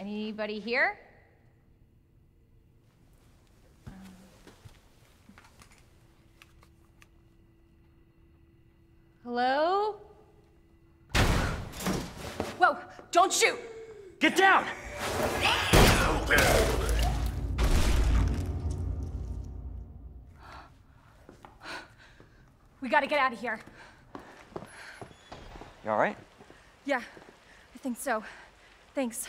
Anybody here? Hello? Whoa, don't shoot! Get down! We gotta get out of here. You alright? Yeah, I think so. Thanks.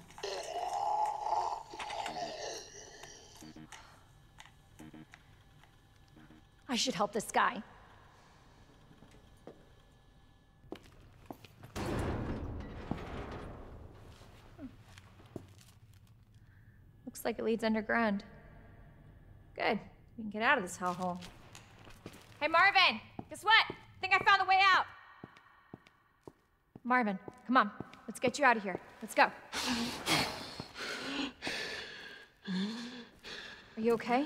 I should help this guy. Looks like it leads underground. Good. We can get out of this hellhole. Hey, Marvin! Guess what? I think I found the way out. Marvin, come on. Let's get you out of here. Let's go. Are you okay?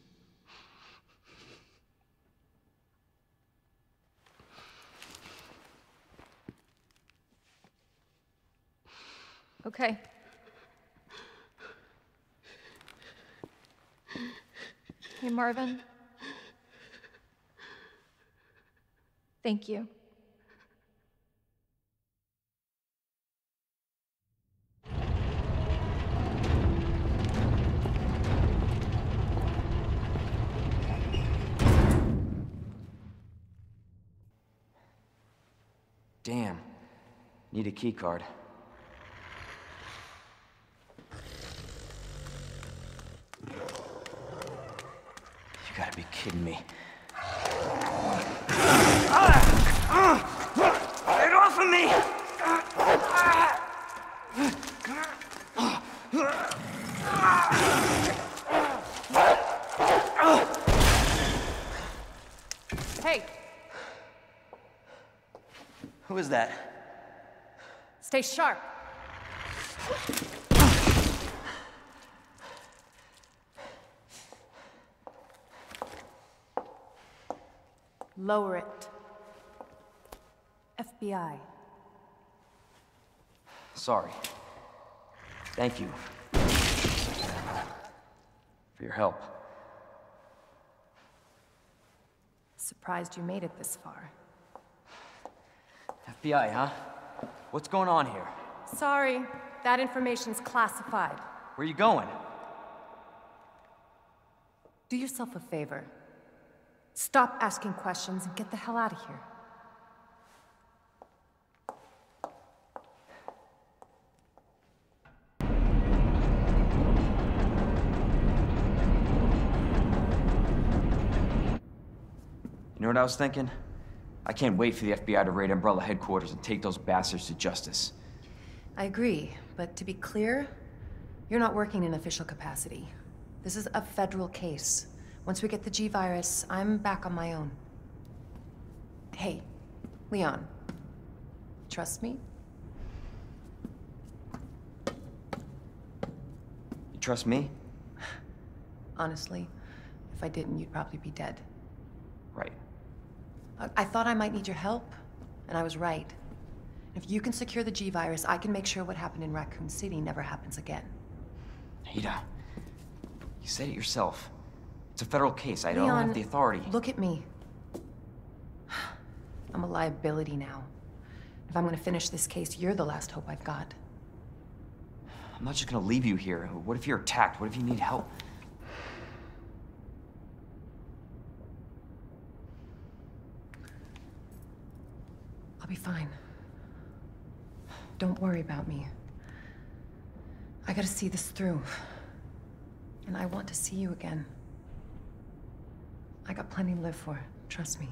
Okay. Hey, Marvin. Thank you. Damn. Need a key card. kidding me? Get off of me! Hey! Who is that? Stay sharp. Lower it. FBI. Sorry. Thank you. For your help. Surprised you made it this far. FBI, huh? What's going on here? Sorry, that information's classified. Where are you going? Do yourself a favor. Stop asking questions and get the hell out of here. You know what I was thinking? I can't wait for the FBI to raid Umbrella headquarters and take those bastards to justice. I agree, but to be clear, you're not working in official capacity. This is a federal case. Once we get the G-Virus, I'm back on my own. Hey, Leon. Trust me? You trust me? Honestly, if I didn't, you'd probably be dead. Right. I, I thought I might need your help, and I was right. If you can secure the G-Virus, I can make sure what happened in Raccoon City never happens again. Ada, you said it yourself. It's a federal case. I don't Leon, have the authority. Look at me. I'm a liability now. If I'm gonna finish this case, you're the last hope I've got. I'm not just gonna leave you here. What if you're attacked? What if you need help? I'll be fine. Don't worry about me. I gotta see this through. And I want to see you again. I got plenty to live for, trust me.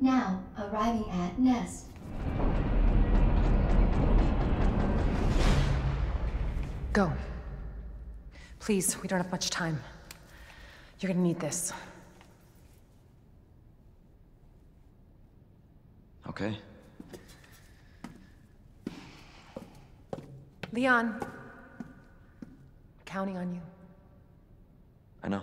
Now arriving at Nest. Go. Please, we don't have much time. You're gonna need this. Okay. Leon. I'm counting on you. I know.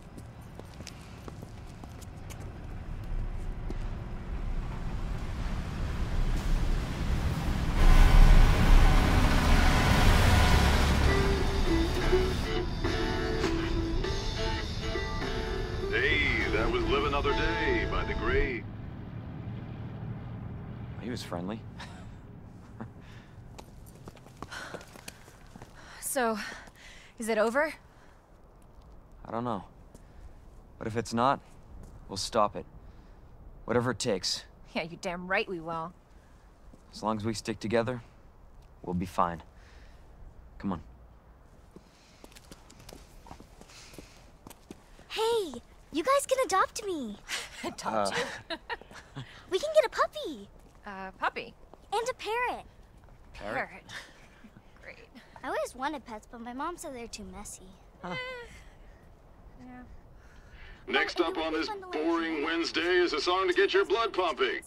Another Day by The Great. He was friendly. So, is it over? I don't know. But if it's not, we'll stop it. Whatever it takes. Yeah, you damn right we will. As long as we stick together, we'll be fine. Come on. Hey, you guys can adopt me. Adopt you. We can get a puppy Uh, puppy. and a parrot. Parrot. Great. I always wanted pets, but my mom said they're too messy. Yeah. Next up on this fun to learn boring Wednesday is a song to get your blood pumping.